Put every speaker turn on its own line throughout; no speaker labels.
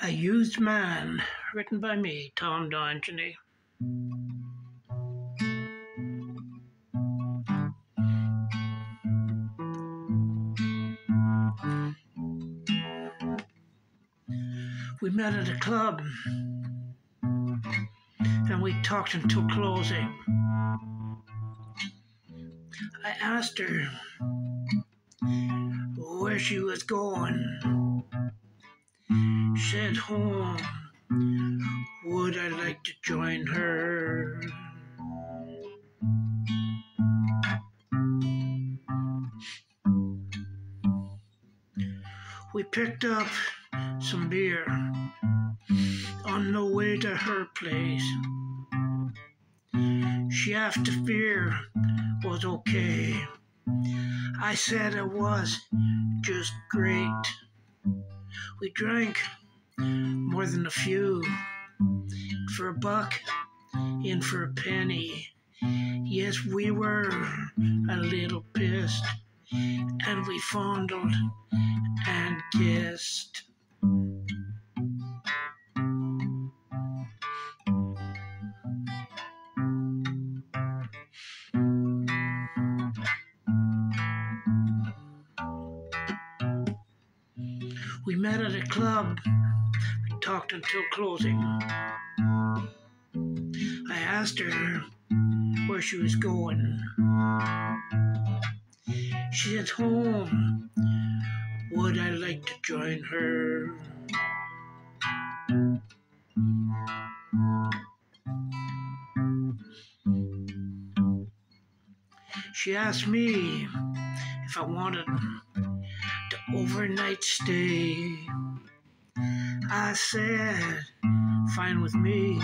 A Used Man, written by me, Tom Dontigny. We met at a club and we talked until closing. I asked her where she was going. Said home. Would I like to join her? We picked up some beer on the way to her place. She asked if beer was okay. I said it was just great. We drank more than a few for a buck and for a penny. Yes, we were a little pissed and we fondled and kissed. We met at a club. Talked until closing. I asked her where she was going. She said home. Would I like to join her? She asked me if I wanted to overnight stay. I said, fine with me,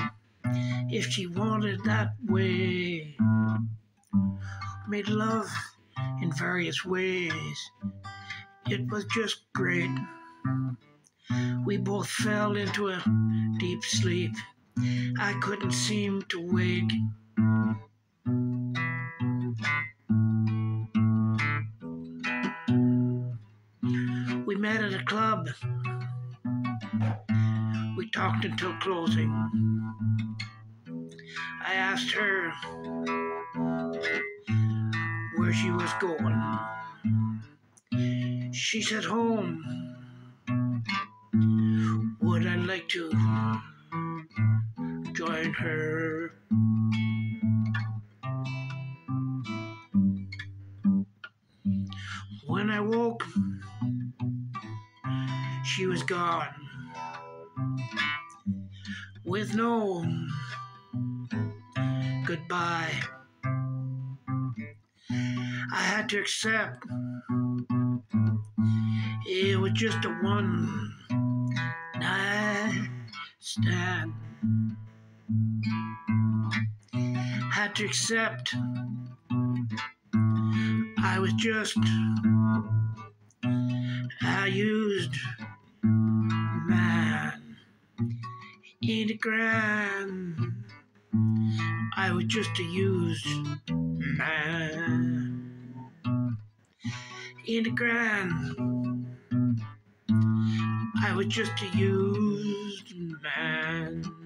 if she wanted that way. Made love in various ways. It was just great. We both fell into a deep sleep. I couldn't seem to wake. We met at a club. We talked until closing. I asked her where she was going. She said home. Would I like to join her? When I woke, she was gone. With no goodbye. I had to accept it was just a one night stand. Had to accept I was just I used in the grand. I was just a used man in the grand. I was just a used man.